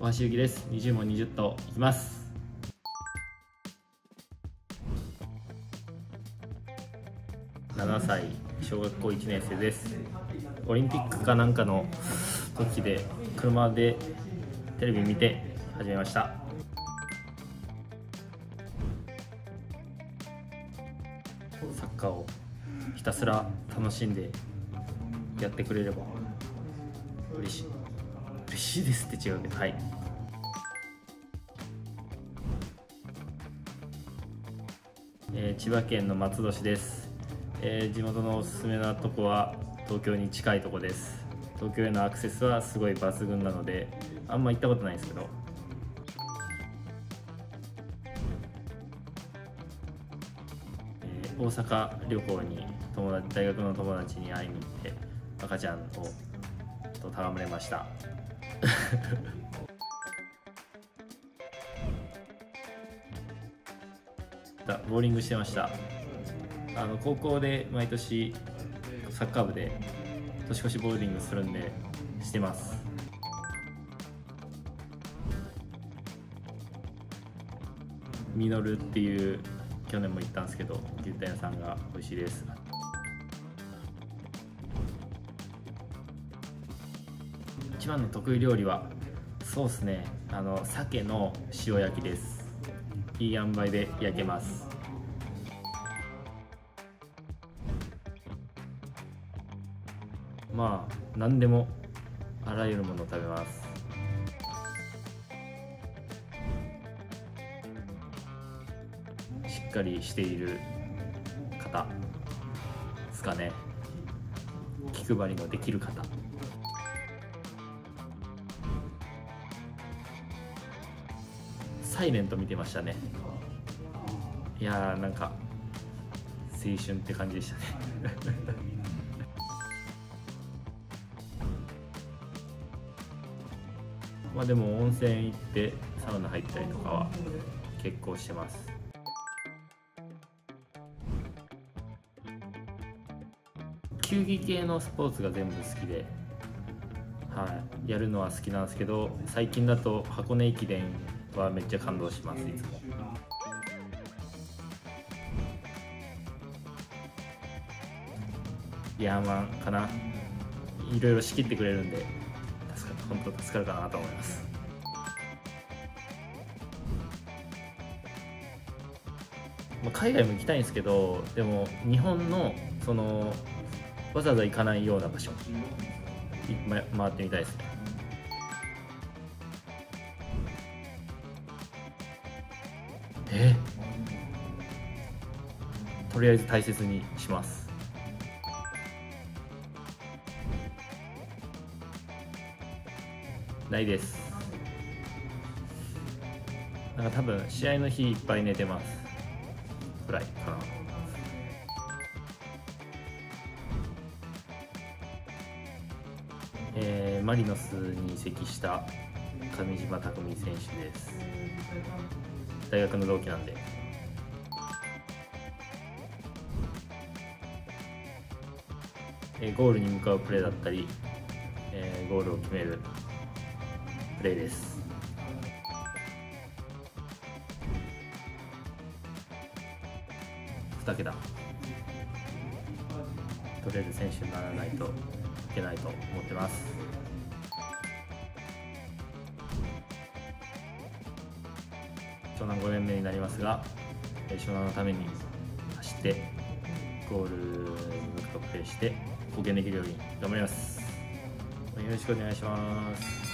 大橋ゆきです。20問20といきます。7歳小学校1年生です。オリンピックかなんかの時で車でテレビ見て始めました。サッカーをひたすら楽しんでやってくれれば嬉しい。嬉しいですって違うけどはい。えー千葉県の松戸市です、えー地元のおすすめなとこは東京に近いとこです。東京へのアクセスはすごい抜群なのであんま行ったことないんですけど。大阪旅行に友達大学の友達に会いに行って赤ちゃんをと戯れました。ボーリングしてました。あの高校で毎年サッカー部で年越しボーリングするんでしてます。ミノルっていう去年も行ったんですけど牛タン屋さんが美味しいです。一番の得意料理はそうですね。あの鮭の塩焼きです。いい塩梅で焼けます。まあ何でもあらゆるものを食べます。しっかりしている方ですかね。気配りのできる方。サイレント見てましたね。いやーなんか青春って感じでしたね。まあでも温泉行ってサウナ入ったりとかは結構してます。球技系のスポーツが全部好きで、はい、やるのは好きなんですけど最近だと箱根駅伝はめっちゃ感動しますいつも。ヤーマンかな。いろいろ仕切ってくれるんで助か本当助かるかなと思います。ま海外も行きたいんですけどでも日本のそのわざわざ行かないような場所回ってみたいですね。えとりあえず大切にします。ないです。なんか多分試合の日いっぱい寝てます。くらいかな。えーマリノスに移籍した上島拓実選手です。大学の同期なんで。えゴールに向かうプレーだったり、えーゴールを決めるプレーです。2桁。取れる選手にならないといけないと思ってます。湘南5年目になりますが湘南のために走ってゴールに向かってして貢献できるように頑張ります。よろしくお願いします。